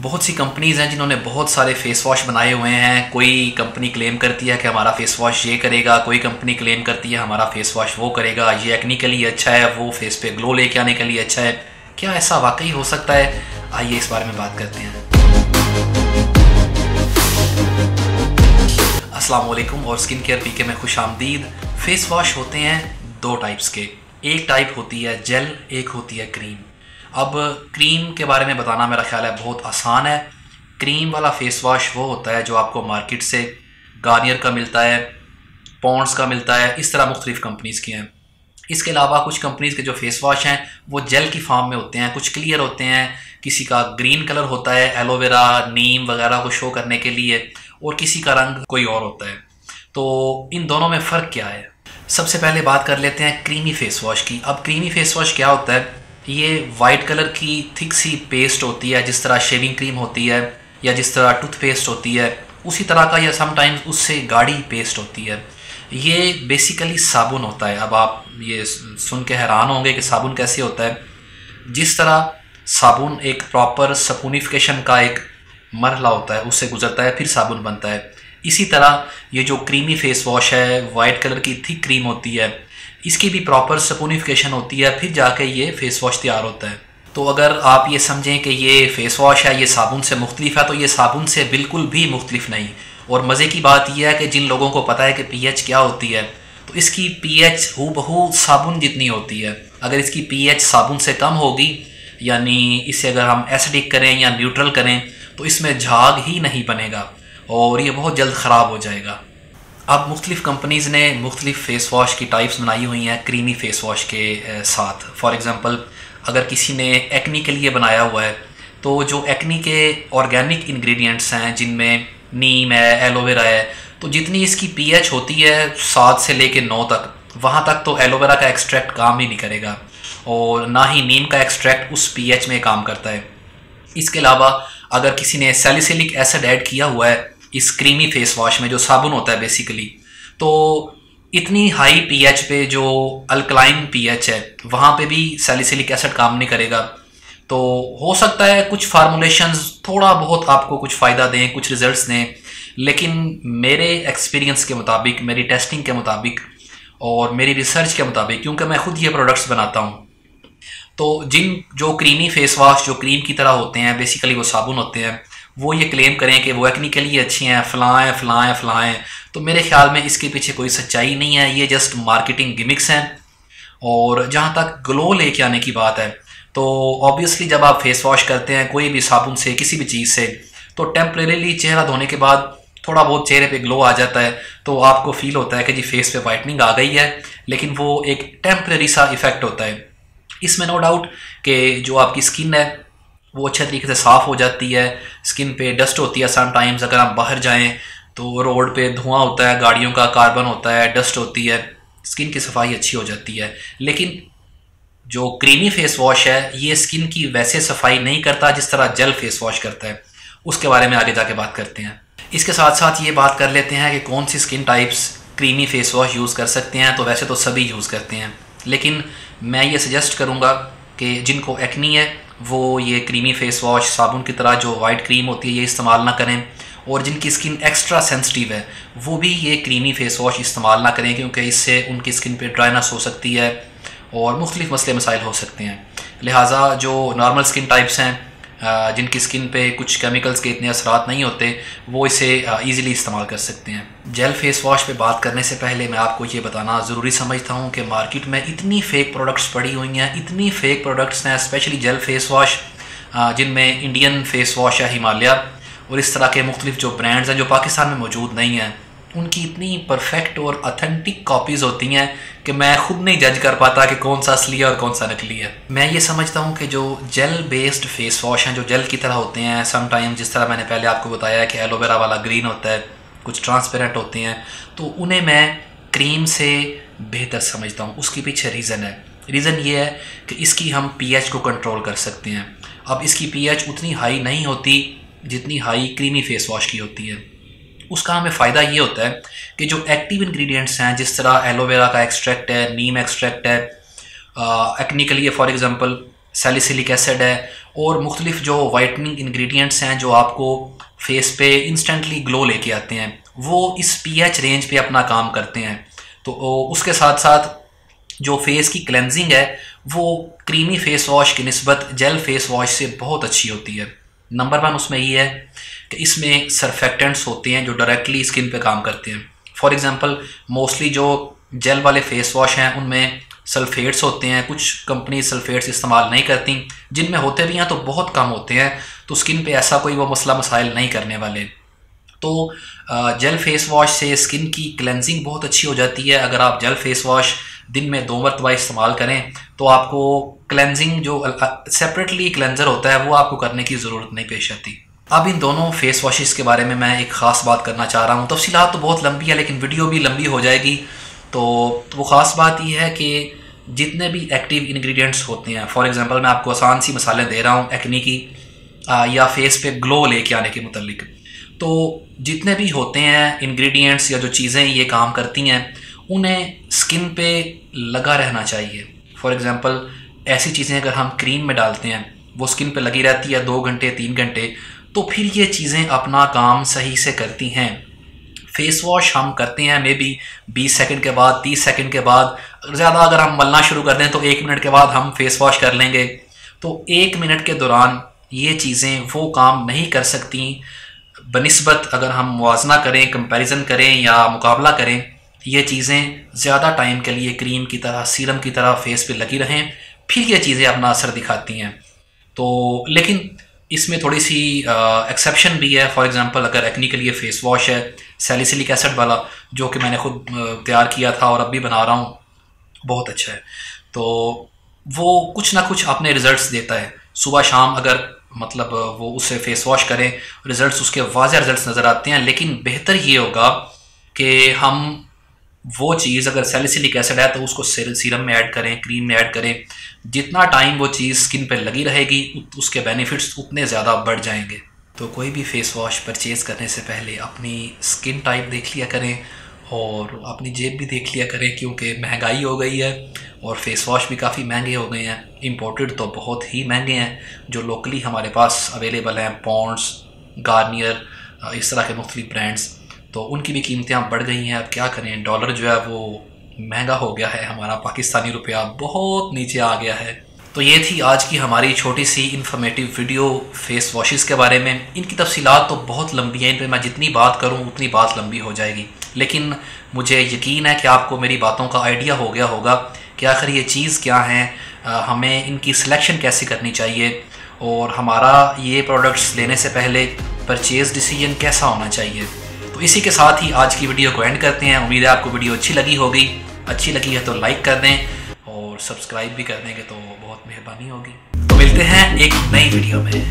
बहुत सी कंपनीज़ हैं जिन्होंने बहुत सारे फेस वॉश बनाए हुए हैं। कोई कंपनी क्लेम करती है कि हमारा फेस वॉश ये करेगा, कोई कंपनी क्लेम करती है हमारा फेस वॉश वो करेगा। ये एक्नी के लिए अच्छा है, वो फेस पे ग्लो लेके आने के लिए अच्छा है। क्या ऐसा वाकई हो सकता है? आइए इस बारे में बात करते हैं। असलम और स्किन केयर पी के में खुश आमदीद। फेस वॉश होते हैं दो टाइप्स के। एक टाइप होती है जेल एक होती है क्रीम अब क्रीम के बारे में बताना मेरा ख्याल है, बहुत आसान है। क्रीम वाला फेस वॉश वो होता है जो आपको मार्केट से गार्नियर का मिलता है पॉन्ड्स का मिलता है, इस तरह मुख्तलिफ़ कंपनीज़ के हैं। इसके अलावा कुछ कंपनीज़ के जो फेस वॉश हैं, वो जेल की फॉर्म में होते हैं, कुछ क्लियर होते हैं। किसी का ग्रीन कलर होता है एलोवेरा नीम वगैरह को शो करने के लिए, और किसी का रंग कोई और होता है। तो इन दोनों में फ़र्क क्या है? सबसे पहले बात कर लेते हैं क्रीमी फेस वॉश की। अब क्रीमी फेस वॉश क्या होता है? ये वाइट कलर की थिक सी पेस्ट होती है, जिस तरह शेविंग क्रीम होती है या जिस तरह टूथपेस्ट होती है, उसी तरह का या समटाइम्स उससे गाढ़ी पेस्ट होती है। ये बेसिकली साबुन होता है। अब आप ये सुन के हैरान होंगे कि साबुन कैसे होता है। जिस तरह साबुन एक प्रॉपर सपूनिफिकेशन का एक मरला होता है, उससे गुजरता है, फिर साबुन बनता है। इसी तरह ये जो क्रीमी फेस वॉश है वाइट कलर की थिक क्रीम होती है इसकी भी प्रॉपर सपोनिफिकेशन होती है, फिर जाके ये फेस वॉश तैयार होता है। तो अगर आप ये समझें कि ये फेस वॉश है, ये साबुन से मुख्तलिफ़ है तो ये साबुन से बिल्कुल भी मुख्तलिफ़ नहीं। और मज़े की बात यह है कि जिन लोगों को पता है कि पीएच क्या होती है तो इसकी पीएच हु बहू साबुन जितनी होती है। अगर इसकी पीएच साबुन से कम होगी, यानी इसे अगर हम एसिडिक करें या न्यूट्रल करें तो इसमें झाग ही नहीं बनेगा, और ये बहुत जल्द ख़राब हो जाएगा। अब मुख्तलिफ़ कंपनीज़ ने मुख्तलिफ़ फ़ेस वॉश की टाइप्स बनाई हुई हैं क्रीमी फ़ेस वॉश के साथ। फॉर एग्ज़ाम्पल अगर किसी ने एक्नी के लिए बनाया हुआ है तो जो एक्नी के ऑर्गेनिक इंग्रेडिएंट्स हैं, जिनमें नीम है एलोवेरा है तो जितनी इसकी पीएच होती है सात से लेके नौ तक, वहाँ तक तो एलोवेरा का एक्सट्रैक्ट काम ही नहीं करेगा। और ना ही नीम का एक्सट्रैक्ट उस पीएच में काम करता है। इसके अलावा, अगर किसी ने सेलिसिलिक एसिड ऐड किया हुआ है इस क्रीमी फेस वॉश में जो साबुन होता है बेसिकली तो इतनी हाई पीएच पे जो अल्कलाइन पीएच है, वहाँ पे भी सैलिसिलिक एसिड काम नहीं करेगा। तो हो सकता है कुछ फार्मूलेशंस थोड़ा बहुत आपको कुछ फ़ायदा दें, कुछ रिजल्ट्स दें, लेकिन मेरे एक्सपीरियंस के मुताबिक, मेरी टेस्टिंग के मुताबिक और मेरी रिसर्च के मुताबिक, क्योंकि मैं खुद ये प्रोडक्ट्स बनाता हूँ। तो जिन जो क्रीमी फेस वॉश जो क्रीम की तरह होते हैं बेसिकली वो साबुन होते हैं वो ये क्लेम करें कि वो लिए अच्छी हैं, फ़लाँ फ़लाँ फ़लाँ तो मेरे ख्याल में इसके पीछे कोई सच्चाई नहीं है, ये जस्ट मार्केटिंग गिमिक्स हैं। और जहाँ तक ग्लो लेके आने की बात है तो ऑब्वियसली जब आप फेस वॉश करते हैं, कोई भी साबुन से, किसी भी चीज़ से तो टेम्परेली चेहरा धोने के बाद थोड़ा बहुत चेहरे पे ग्लो आ जाता है तो आपको फील होता है कि जी फेस पे वाइटनिंग आ गई है। लेकिन वो एक टेम्प्रेरी सा इफ़ेक्ट होता है। इसमें नो डाउट कि जो आपकी स्किन है वो अच्छे तरीके से साफ़ हो जाती है स्किन पे डस्ट होती है समटाइम्स अगर आप बाहर जाएँ तो रोड पे धुआँ होता है, गाड़ियों का कार्बन होता है डस्ट होती है स्किन की सफ़ाई अच्छी हो जाती है। लेकिन जो क्रीमी फेस वॉश है, ये स्किन की वैसे सफ़ाई नहीं करता जिस तरह जेल फेस वॉश करता है। उसके बारे में आगे जाके बात करते हैं। इसके साथ साथ ये बात कर लेते हैं कि कौन सी skin types creamy face wash use कर सकते हैं तो वैसे तो सभी यूज़ करते हैं। लेकिन मैं ये सजेस्ट करूँगा कि जिनको एक्नी है, वो ये क्रीमी फेस वॉश साबुन की तरह जो वाइट क्रीम होती है, ये इस्तेमाल ना करें। और जिनकी स्किन एक्स्ट्रा सेंसिटिव है, वो भी ये क्रीमी फेस वॉश इस्तेमाल ना करें, क्योंकि इससे उनकी स्किन पे ड्राइनेस हो सकती है और मुख्तलिफ़ मसले मसाइल हो सकते हैं। लिहाजा जो नॉर्मल स्किन टाइप्स हैं जिनकी स्किन पे कुछ केमिकल्स के इतने असरात नहीं होते, वो इसे ईज़िली इस्तेमाल कर सकते हैं। जेल फेस वॉश पे बात करने से पहले मैं आपको ये बताना ज़रूरी समझता हूँ कि मार्केट में इतनी फ़ेक प्रोडक्ट्स पड़ी हुई हैं, इतनी फ़ेक प्रोडक्ट्स हैं स्पेशली जेल फेस वॉश जिनमें इंडियन फेस वॉश है हिमालय, और इस तरह के मुख्तलिफ़ जो ब्रांड्स हैं जो पाकिस्तान में मौजूद नहीं हैं। उनकी इतनी परफेक्ट और अथेंटिक कॉपीज़ होती हैं कि मैं खुद नहीं जज कर पाता कि कौन सा असली है और कौन सा नकली है। मैं ये समझता हूँ कि जो जेल बेस्ड फेस वॉश हैं, जो जेल की तरह होते हैं समटाइम जिस तरह मैंने पहले आपको बताया कि एलोवेरा वाला ग्रीन होता है, कुछ ट्रांसपेरेंट होते हैं तो उन्हें मैं क्रीम से बेहतर समझता हूँ। उसके पीछे रीज़न है। रीज़न ये है कि इसकी हम पीएच को कंट्रोल कर सकते हैं। अब इसकी पीएच उतनी हाई नहीं होती जितनी हाई क्रीमी फेस वॉश की होती है। उसका हमें फ़ायदा ये होता है कि जो एक्टिव इंग्रेडिएंट्स हैं, जिस तरह एलोवेरा का एक्सट्रैक्ट है नीम एक्सट्रैक्ट है एक्नी के लिए फॉर एग्ज़ाम्पल सैलिसिलिक एसिड है, और मुख्तलिफ़ जो वाइटनिंग इंग्रेडिएंट्स हैं, जो आपको फेस पे इंस्टेंटली ग्लो लेके आते हैं, वो इस पीएच रेंज पे अपना काम करते हैं। तो उसके साथ साथ जो फेस की क्लेंजिंग है, वो क्रीमी फेस वॉश की नस्बत जेल फेस वॉश से बहुत अच्छी होती है। नंबर वन उसमें ये है कि इसमें सरफेक्टेंट्स होते हैं जो डायरेक्टली स्किन पे काम करते हैं। फॉर एग्ज़ाम्पल मोस्टली जो जेल वाले फेस वॉश हैं, उनमें सल्फेट्स होते हैं। कुछ कंपनी सल्फेट्स इस्तेमाल नहीं करती। जिनमें होते भी हैं तो बहुत कम होते हैं। तो स्किन पे ऐसा कोई वो मसला मसाइल नहीं करने वाले। तो जेल फेस वॉश से स्किन की क्लेंजिंग बहुत अच्छी हो जाती है। अगर आप जेल फेस वॉश दिन में दो मरतबा इस्तेमाल करें तो आपको क्लेंजिंग जो सेपरेटली क्लेंजर होता है, वो आपको करने की ज़रूरत नहीं पेश आती। अब इन दोनों फेस वॉशेस के बारे में मैं एक ख़ास बात करना चाह रहा हूँ। तफसीलात तो बहुत लंबी है, लेकिन वीडियो भी लंबी हो जाएगी। तो वो ख़ास बात यह है कि जितने भी एक्टिव इंग्रेडिएंट्स होते हैं फॉर एग्ज़ाम्पल मैं आपको आसान सी मसाले दे रहा हूँ एक्नी की या फेस पे ग्लो लेके आने के मतलब तो जितने भी होते हैं इंग्रेडिएंट्स या जो चीज़ें ये काम करती हैं उन्हें स्किन पे लगा रहना चाहिए। फॉर एग्ज़ाम्पल ऐसी चीज़ें अगर हम क्रीम में डालते हैं, वो स्किन पे लगी रहती है दो घंटे, तीन घंटे तो फिर ये चीज़ें अपना काम सही से करती हैं। फेस वॉश हम करते हैं मे बी बीस सेकेंड के बाद, तीस सेकेंड के बाद। ज़्यादा अगर हम मलना शुरू कर दें तो एक मिनट के बाद हम फेस वॉश कर लेंगे। तो एक मिनट के दौरान ये चीज़ें वो काम नहीं कर सकती। बनस्बत अगर हम मुवजना करें कंपैरिजन करें या मुकाबला करें ये चीज़ें ज़्यादा टाइम के लिए क्रीम की तरह सीरम की तरह फेस पे लगी रहें, फिर ये चीज़ें अपना असर दिखाती हैं। तो लेकिन इसमें थोड़ी सी एक्सेप्शन भी है। फॉर एग्जांपल अगर एक्नी के लिए फेस वॉश है सैलिसिलिक एसिड वाला, जो कि मैंने खुद तैयार किया था और अब भी बना रहा हूँ, बहुत अच्छा है। तो वो कुछ ना कुछ अपने रिजल्ट्स देता है। सुबह शाम अगर मतलब वो उससे फेस वॉश करें रिजल्ट्स उसके वाज रिजल्ट्स नज़र आते हैं, लेकिन बेहतर ये होगा कि हम वो चीज़, अगर सेलिसिलिक एसिड है तो उसको सीरम में ऐड करें क्रीम में ऐड करें। जितना टाइम वो चीज़ स्किन पर लगी रहेगी उसके बेनिफिट्स उतने ज़्यादा बढ़ जाएँगे। तो कोई भी फेस वॉश परचेज़ करने से पहले अपनी स्किन टाइप देख लिया करें और अपनी जेब भी देख लिया करें, क्योंकि महँगाई हो गई है और फेस वॉश भी काफ़ी महँगे हो गए हैं। इम्पोर्टेड तो बहुत ही महँगे हैं, जो लोकली हमारे पास अवेलेबल हैं पॉन्ड्स गार्नियर इस तरह के मुख्तलिफ़ ब्रांड्स तो उनकी भी कीमतें बढ़ गई हैं। अब क्या करें? डॉलर जो है वो महँगा हो गया है हमारा। पाकिस्तानी रुपया बहुत नीचे आ गया है। तो ये थी आज की हमारी छोटी सी इन्फॉर्मेटिव वीडियो फेस वॉशेस के बारे में। इनकी तफसीलात तो बहुत लंबी हैं। इन पर मैं जितनी बात करूँ, उतनी बात लंबी हो जाएगी। लेकिन मुझे यकीन है कि आपको मेरी बातों का आइडिया हो गया होगा कि आखिर ये चीज़ क्या है। हमें इनकी सिलेक्शन कैसे करनी चाहिए और हमारा ये प्रोडक्ट्स लेने से पहले परचेज़ डिसीज़न कैसा होना चाहिए। इसी के साथ ही आज की वीडियो को एंड करते हैं। उम्मीद है आपको वीडियो अच्छी लगी होगी। अच्छी लगी है तो लाइक कर दें और सब्सक्राइब भी कर देंगे तो बहुत मेहरबानी होगी। तो मिलते हैं एक नई वीडियो में।